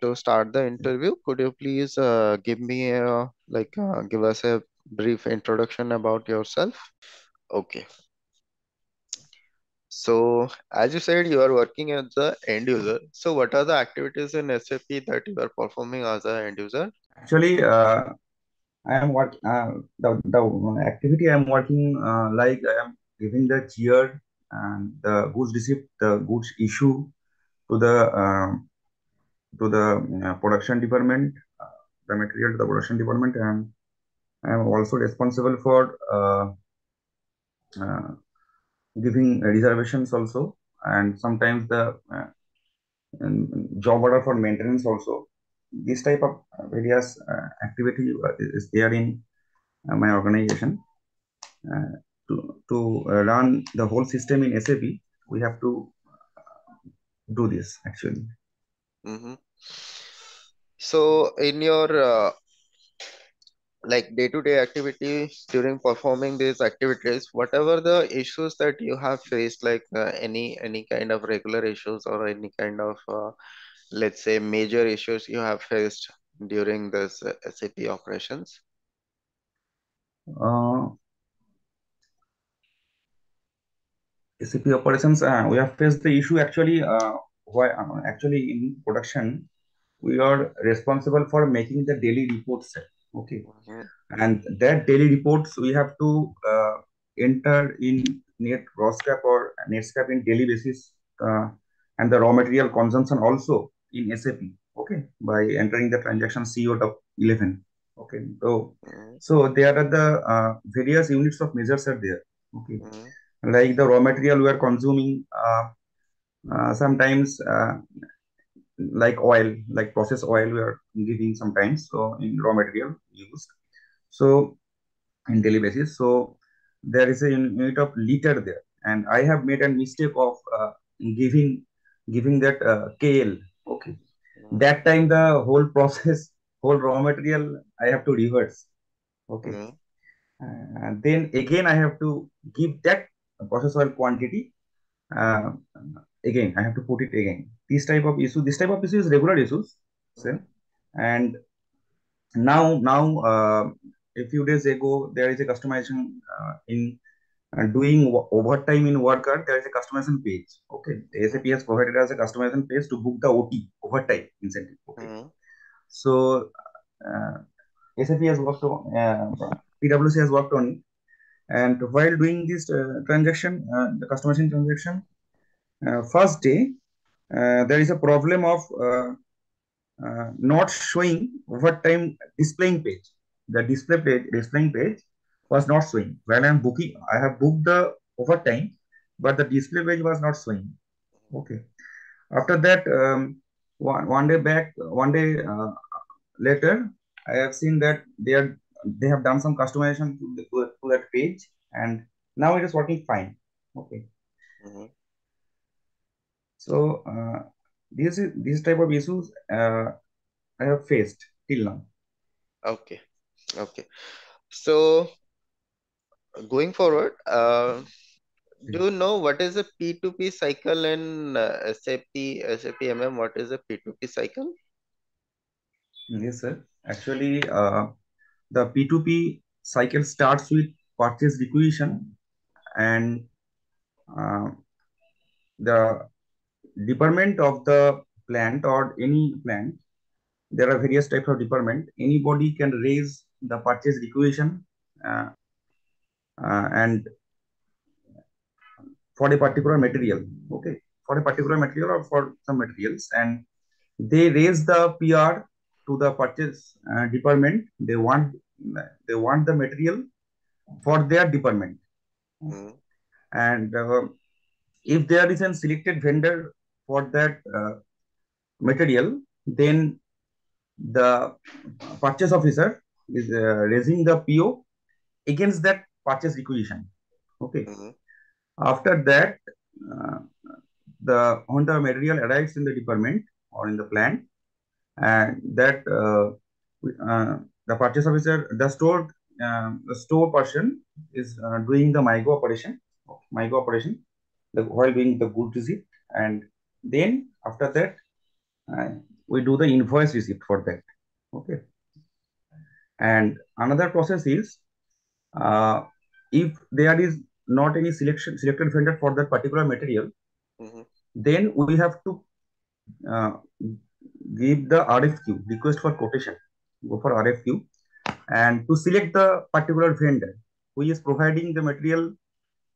to start the interview, could you please uh, give me a like uh, give us a brief introduction about yourself? Okay. So as you said, you are working as the end user. So what are the activities in SAP that you are performing as an end user? Actually, uh, I am what uh, the the activity I am working uh, like I am giving the cheer and the goods receipt, the goods issue to the uh, to the uh, production department, uh, the material to the production department, and I am also responsible for uh, uh, giving reservations also, and sometimes the job order for maintenance also. This type of various activity is there in my organization. to to run the whole system in SAP, we have to do this actually. Mm-hmm. So in your uh, like day-to-day activities during performing these activities, whatever the issues that you have faced, like uh, any any kind of regular issues or any kind of uh, let's say major issues you have faced during this uh, SAP operations? Uh, SAP operations, uh, we have faced the issue actually. Uh, why uh, actually in production, we are responsible for making the daily reports. Okay, mm-hmm. and that daily reports we have to uh, enter in net ROSCAP or NetSCAP in daily basis, uh, and the raw material consumption also in SAP. Okay, by entering the transaction CO of 11. Okay, so mm-hmm. so there are the uh, various units of measures are there. Okay. Mm-hmm like the raw material we are consuming uh, sometimes uh, like oil like processed oil we are giving sometimes so in raw material used. So in daily basis so there is a unit of liter there. And i have made a mistake of uh, giving giving that uh, kl okay. Mm. that time the whole process whole raw material i have to reverse. Okay. Mm. uh, then again i have to give that process oil quantity uh, again i have to put it again this type of issue this type of issue is regular issues sir. and now now uh, a few days ago there is a customization uh, in uh, doing overtime in worker there is a customization page okay the sap has provided us a customization page to book the ot overtime incentive okay mm -hmm. so uh, sap has worked on uh, pwc has worked on it and while doing this uh, transaction, uh, the customization transaction, first day, there is a problem of not showing overtime displaying page. The display page, displaying page was not showing. When I'm booking, I have booked the overtime, but the display page was not showing. Okay. After that, um, one, one day back, one day uh, later, I have seen that they are they have done some customization to, the, to, that page and now it is working fine okay mm -hmm. So uh, this is this type of issues uh, i have faced till now. Okay. Okay. So going forward uh, do you know what is a p2p cycle in uh, sap sap mm what is a p2p cycle? Yes sir. Actually uh, the P2P cycle starts with purchase requisition and uh, the department of the plant or any plant, there are various types of department. Anybody can raise the purchase requisition uh, uh, and for a particular material, okay, for a particular material or for some materials and they raise the PR to the purchase uh, department they want they want the material for their department mm. and uh, if there is a selected vendor for that uh, material then the purchase officer is uh, raising the po against that purchase requisition okay mm-hmm. after that uh, the the material arrives in the department or in the plant and that uh, uh, the purchase officer, the store, uh, the store person is doing the MIGO operation, MIGO operation, the, while doing the good receipt, and then after that, we do the invoice receipt for that. Okay. And another process is uh, if there is not any selection selected vendor for that particular material, Mhm. then we have to uh, give the RFQ request for quotation. Go for RFQ and to select the particular vendor who is providing the material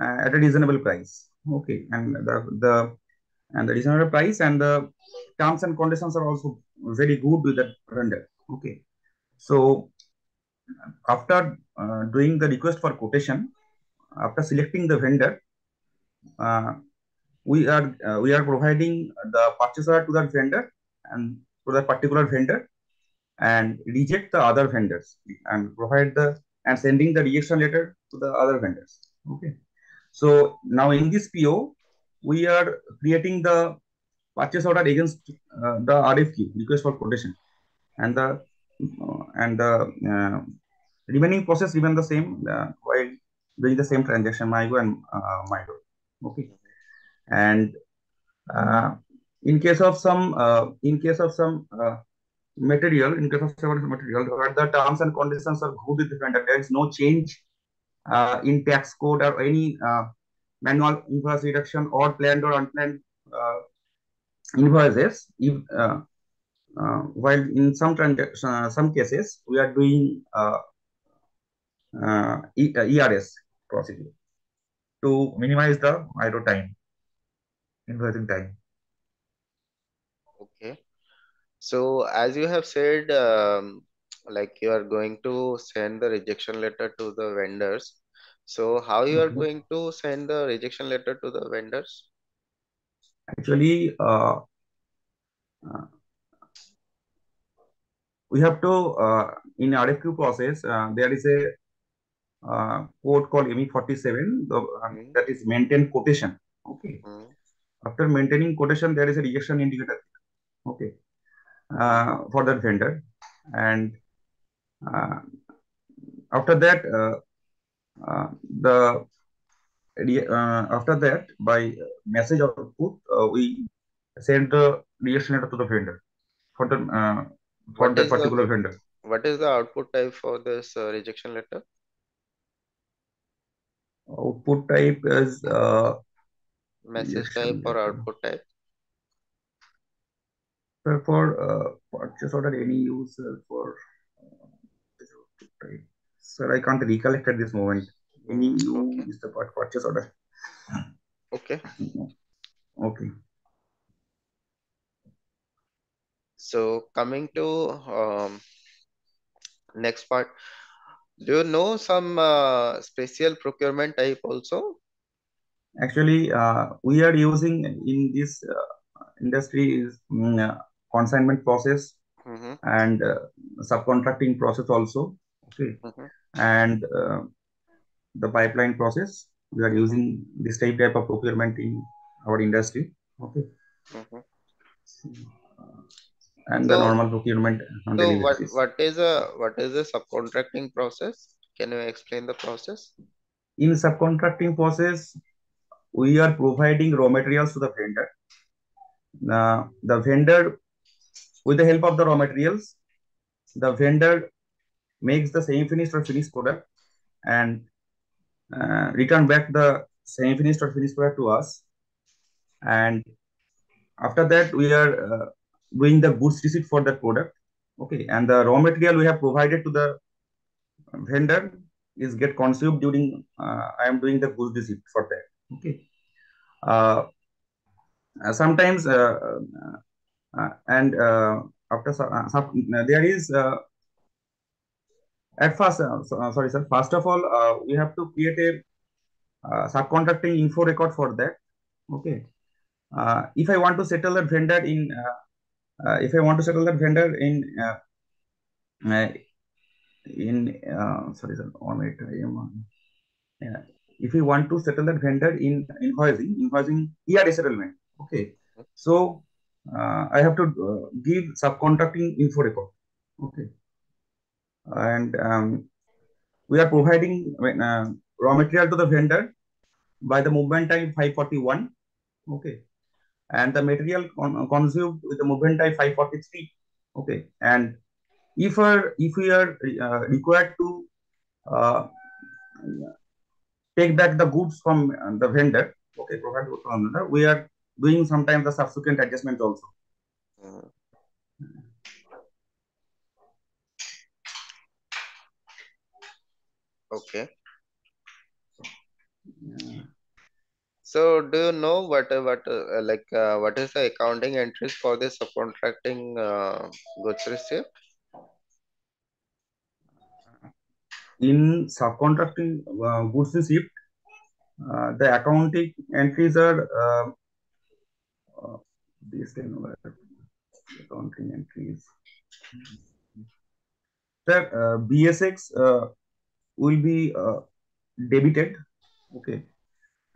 uh, at a reasonable price. Okay, and the the and the reasonable price and the terms and conditions are also very good with that vendor. Okay, so after uh, doing the request for quotation, after selecting the vendor, uh, we are uh, we are providing the purchaser to that vendor and to that particular vendor and reject the other vendors and provide the and sending the rejection letter to the other vendors. Okay. So now in this PO, we are creating the purchase order against uh, the RFQ request for quotation, and the uh, and the uh, remaining process remain the same uh, while doing the same transaction MIGO and uh, MIRO. Okay, and uh, in case of some in case of some material, in case of several material, where the terms and conditions are good with the vendor, there is no change uh, in tax code or any uh, manual invoice reduction or planned or unplanned uh, invoices. If, uh, uh, while in some uh, some cases, we are doing uh, uh, e ERS procedure to minimize the idle time, invoicing time. Okay. So as you have said, um, like you are going to send the rejection letter to the vendors. So how you are Mhm. going to send the rejection letter to the vendors? Actually, uh, uh, we have to uh, in RFQ process uh, there is a uh, code called ME47 the, Mhm. that is maintain quotation. Okay. Mhm. After maintaining quotation, there is a rejection indicator. Okay. Uh, for that vendor, and uh, after that, uh, the uh, after that by message output, uh, we send the rejection letter to the vendor for the uh, for What is the particular vendor. what is the output type for this uh, rejection letter? Output type is uh, Message type or output type? For, for uh, purchase order any user for uh, output type. Sir, I can't recollect at this moment. Any Mm, you okay. is the pur- purchase order. Okay. Okay. So coming to um, next part, do you know some uh, special procurement type also? Actually, uh, we are using in this uh, industry is mm, uh, consignment process Mm-hmm. and uh, subcontracting process also. Okay. Mm-hmm. And uh, the pipeline process. We are using this type type of procurement in our industry. Okay. Mm-hmm. And the normal procurement so what basis. what is a what is a subcontracting process? Can you explain the process? In subcontracting process, we are providing raw materials to the vendor. Uh, the vendor, with the help of the raw materials, the vendor makes the semi-finished or finished product and uh, return back the semi-finished or finished product to us. And after that, we are uh, doing the goods receipt for that product. Okay, and the raw material we have provided to the vendor is get consumed during uh, I am doing the goods receipt for that. Okay. Uh, uh, sometimes uh, uh, uh, and after there is at first uh, so- uh, sorry sir first of all uh, we have to create a uh, subcontracting info record for that okay uh, if i want to settle that vendor in uh, uh, if i want to settle that vendor in uh, uh, in uh, sorry sir one minute I am yeah. if we want to settle that vendor in invoicing invoicing ERA settlement okay so uh, i have to uh, give subcontracting info record okay and um, we are providing uh, raw material to the vendor by the movement time 541 okay and the material con consumed with the movement type 543. Okay, and if our if we are uh, required to uh, take back the goods from the vendor, okay, provide from vendor, we are doing sometimes the subsequent adjustment also. Okay. So, do you know what what uh, like uh, what is the accounting entries for the subcontracting uh, goods receipt? In subcontracting uh, goods receipt, uh, the accounting entries are uh, uh, these kind of accounting entries. Sir, uh, BSX uh, will be uh, debited. Okay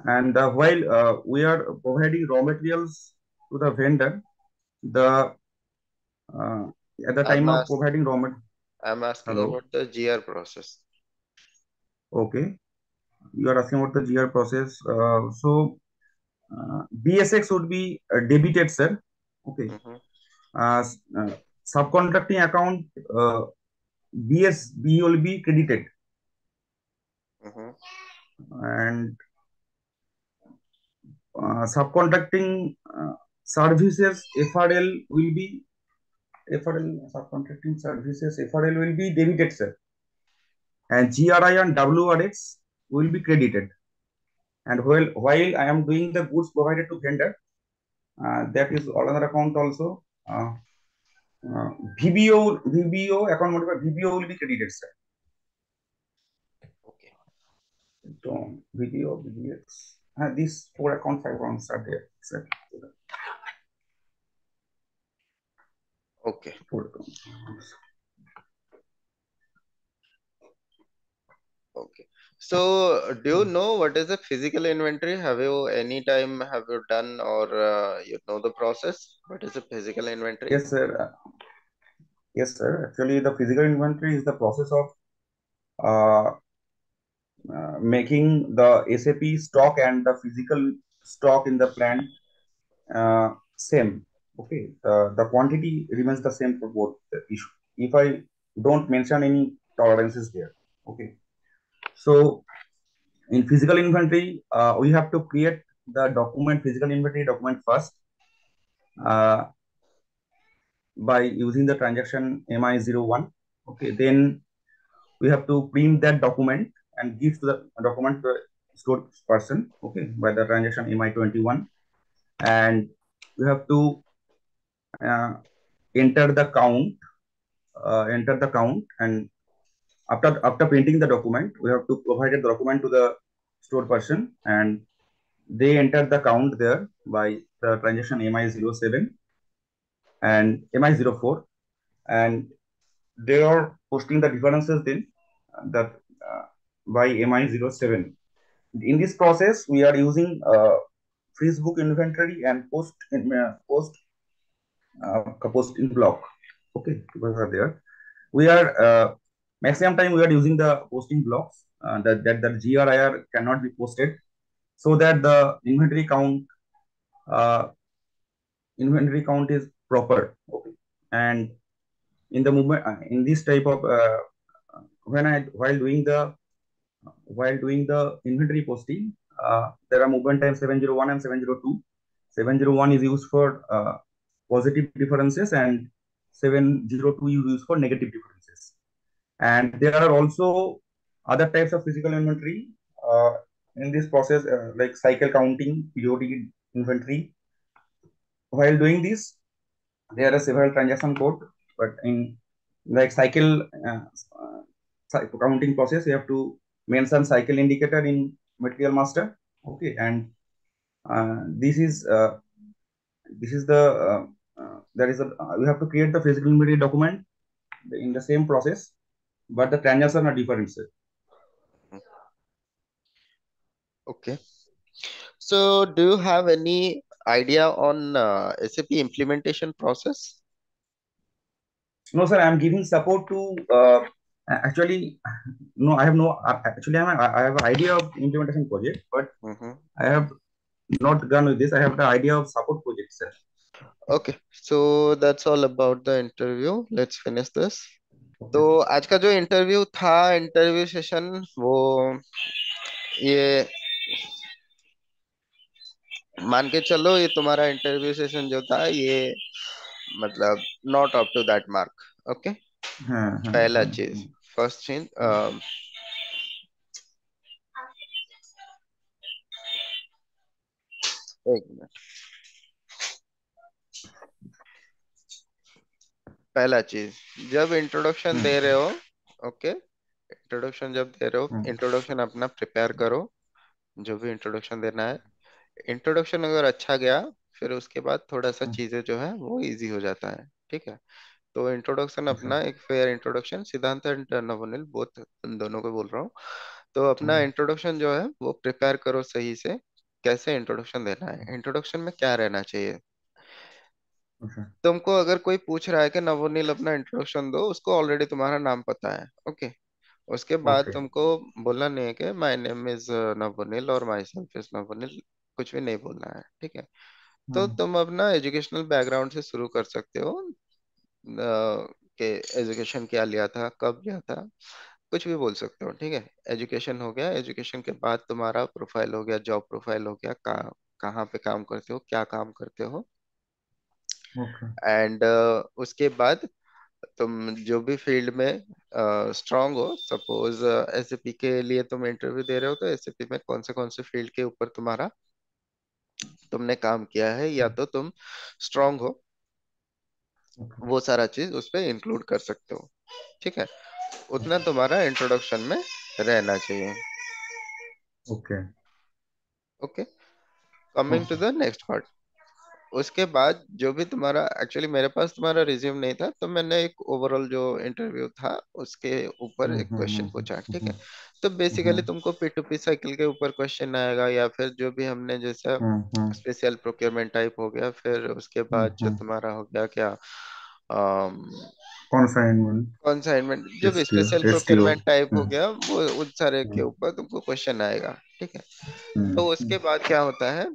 and uh, while uh, we are providing raw materials to the vendor, the uh, at the time I'm of providing raw material. I'm asking Hello? about the GR process. Okay, you are asking about the GR process. Uh, so uh, BSX would be uh, debited, sir. Okay. Mm -hmm. subcontracting account BSB will be credited. Mm -hmm. And uh, subcontracting uh, services FRL will be FRL subcontracting services FRL will be debited sir and GRI and WRX will be credited and while while I am doing the goods provided to vendor uh, that is another account also uh, uh, VBO VBO account VBO will be credited sir so VBO VBX uh, these four account five accounts are there. Exactly. Okay. Four accounts. Okay. So, do you know what is the physical inventory? Have you any time have you done or uh, you know the process? What is the physical inventory? Yes, sir. Yes, sir. Actually, the physical inventory is the process of uh, uh, making the SAP stock and the physical stock in the plant uh, same. Okay, uh, the quantity remains the same for both issue. If I don't mention any tolerances there. Okay, so in physical inventory, uh, we have to create the document, physical inventory document first uh, by using the transaction MI01. Okay, then we have to print that document and gives to the document to the stored person, okay, by the transaction MI21. And we have to uh, enter the count, uh, enter the count, and after after printing the document, we have to provide the document to the stored person, and they enter the count there by the transaction MI07 and MI04, and they are posting the differences then that by MI07. In this process, we are using uh, freeze book inventory and post in uh, post uh, post in block. Okay, because are there. We are uh, maximum time we are using the posting blocks uh, that that the GRIR cannot be posted, so that the inventory count uh, inventory count is proper. Okay, and in the movement uh, in this type of uh, when I while doing the while doing the inventory posting, uh, there are movement time 701 and 702. 701 is used for uh, positive differences and 702 is used for negative differences. And there are also other types of physical inventory uh, in this process, uh, like cycle counting, periodic inventory. While doing this, there are several transaction code, but in like cycle uh, uh, counting process, you have to mention cycle indicator in material master. Okay and uh, this is uh, this is the uh, uh there is a uh, we have to create the physical inventory document in the same process but the transactions are different sir. okay. So do you have any idea on uh, sap implementation process? No sir i'm giving support to actually no i have no actually i have, I have an idea of implementation project but mm -hmm. i have not gone with this. I have the idea of support project, sir. Okay, so that's all about the interview. Let's finish this. तो आज का जो interview था interview session वो ये मान के चलो ये तुम्हारा इंटरव्यू सेशन जो था ये मतलब not up to that mark okay पहला चीज़ एक मिनट पहला चीज़ जब इंट्रोडक्शन दे रहे हो ओके इंट्रोडक्शन जब दे रहे हो इंट्रोडक्शन अपना प्रिपेयर करो जो भी इंट्रोडक्शन देना है। इंट्रोडक्शन अगर अच्छा गया फिर उसके बाद थोड़ा सा चीज़ें जो है वो इजी हो जाता है ठीक है? तो इंट्रोडक्शन अपना एक fair introduction Siddhant and Navneel both दोनों को बोल रहा हूँ। तो अपना इंट्रोडक्शन जो है वो प्रिपेयर करो सही से कैसे इंट्रोडक्शन देना है। इंट्रोडक्शन में क्या रहना चाहिए? तुमको अगर कोई पूछ रहा है कि नवनील अपना इंट्रोडक्शन दो उसको ऑलरेडी तुम्हारा नाम पता है ओके उसके बाद. तुमको बोलना नहीं है कि माय नेम इज़ नवनील और माय सेल्फ इज़ नवनील कुछ भी नहीं बोलना है ठीक है? तो हम्म। तुम अपना एजुकेशनल बैकग्राउंड से शुरू कर सकते हो। कि एजुकेशन क्या लिया था कब लिया था कुछ भी बोल सकते हो ठीक है एजुकेशन हो गया एजुकेशन के बाद तुम्हारा प्रोफ़ाइल हो गया जॉब प्रोफ़ाइल हो गया कहाँ कहाँ पे काम करते हो क्या काम करते हो एंड okay. uh, उसके बाद तुम जो भी फ़ील्ड में स्ट्रांग uh, हो सपोज़ एस uh, के लिए तुम इंटरव्यू दे रहे हो तो एस में कौन से कौन से फ़ील्ड के ऊपर तुम्हारा तुमने काम किया है या तो तुम स्ट्रांग हो वो सारा चीज़ उस पर इंक्लूड कर सकते हो। ठीक है? उतना तुम्हारा इंट्रोडक्शन में रहना चाहिए। Okay okay coming to the next part उसके बाद जो भी तुम्हारा एक्चुअली मेरे पास तुम्हारा रिज्यूम नहीं था तो मैंने एक ओवरऑल जो इंटरव्यू था उसके ऊपर एक क्वेश्चन हम्म, हम्म, पूछा ठीक है? हम्म, तो बेसिकली तुमको पी टू पी साइकिल के ऊपर क्वेश्चन आएगा या फिर जो भी हमने जैसा स्पेशल प्रोक्योरमेंट टाइप हो गया फिर उसके बाद जो तुम्हारा हो गया क्या कॉन्साइनमेंट कॉन्साइनमेंट जो भी स्पेशल प्रोक्योरमेंट टाइप हो गया वो उन सारे के ऊपर तुमको क्वेश्चन आएगा ठीक है? तो उसके बाद क्या होता है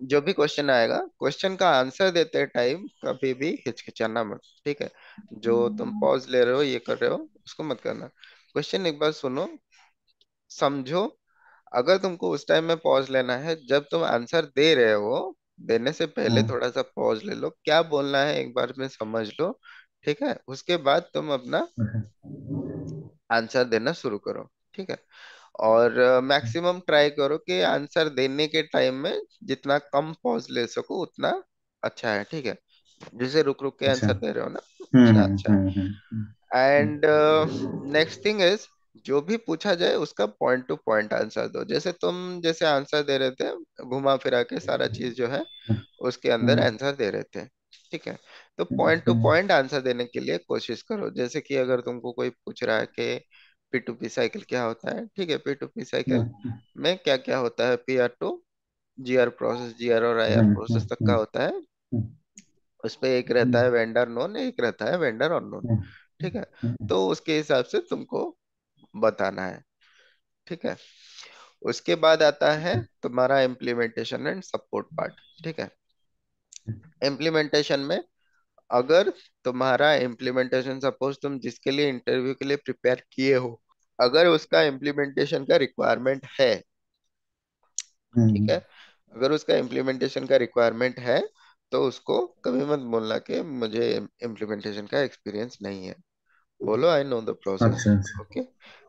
जो भी क्वेश्चन आएगा क्वेश्चन का आंसर देते टाइम कभी भी हिचकिचाना मत ठीक है? जो तुम पॉज ले रहे हो ये कर रहे हो उसको मत करना। क्वेश्चन एक बार सुनो समझो अगर तुमको उस टाइम में पॉज लेना है जब तुम आंसर दे रहे हो देने से पहले हम्म। थोड़ा सा पॉज ले लो क्या बोलना है एक बार में समझ लो ठीक है? उसके बाद तुम अपना आंसर देना शुरू करो ठीक है? और मैक्सिमम ट्राई करो कि आंसर देने के टाइम में जितना कम पॉज ले सको उतना अच्छा है ठीक है? जैसे रुक रुक के आंसर अच्छा। दे रहे हो ना? उतना अच्छा एंड नेक्स्ट थिंग इज़ जो भी पूछा जाए उसका पॉइंट टू पॉइंट आंसर दो। जैसे तुम जैसे आंसर दे रहे थे घुमा फिरा के सारा चीज़ जो है उसके अंदर आंसर हम्म। दे रहे थे ठीक है? तो पॉइंट टू पॉइंट आंसर देने के लिए कोशिश करो। जैसे कि अगर तुमको कोई पूछ रहा है कि पी टू पी साइकिल क्या होता है? ठीक है पी टू पी साइकिल में क्या क्या होता है? P R to G R process G R और आई आर प्रोसेस तक का होता है। उस पर एक रहता है। वेंडर नोन एक रहता है वेंडर अननोन ठीक है? तो उसके हिसाब से तुमको बताना है। ठीक है? उसके बाद आता है तुम्हारा इम्प्लीमेंटेशन एंड सपोर्ट पार्ट ठीक है? इम्प्लीमेंटेशन में अगर तुम्हारा इम्प्लीमेंटेशन सपोज़ तुम जिसके लिए इंटरव्यू के लिए प्रिपेयर किए हो अगर उसका इम्प्लीमेंटेशन का रिक्वायरमेंट है ठीक हम्म। है अगर उसका इम्प्लीमेंटेशन का रिक्वायरमेंट है तो उसको कभी मत बोलना कि मुझे इम्प्लीमेंटेशन का एक्सपीरियंस नहीं है। बोलो I know the process okay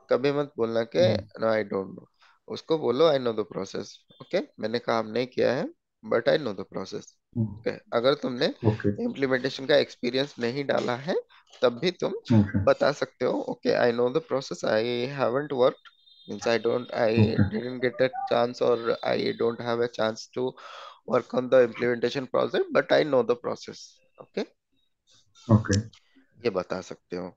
कभी मत बोलना कि नो आई डोंट नो उसको बोलो I know the process okay मैंने काम नहीं किया है but I know the process hmm. अगर तुमने इम्प्लीमेंटेशन का एक्सपीरियंस नहीं डाला है तब भी तुम okay. बता सकते हो। Okay I know the process I haven't work means I don't I didn't get a chance और I don't have a chance to work on the implementation project but I know the process okay okay ये बता सकते हो।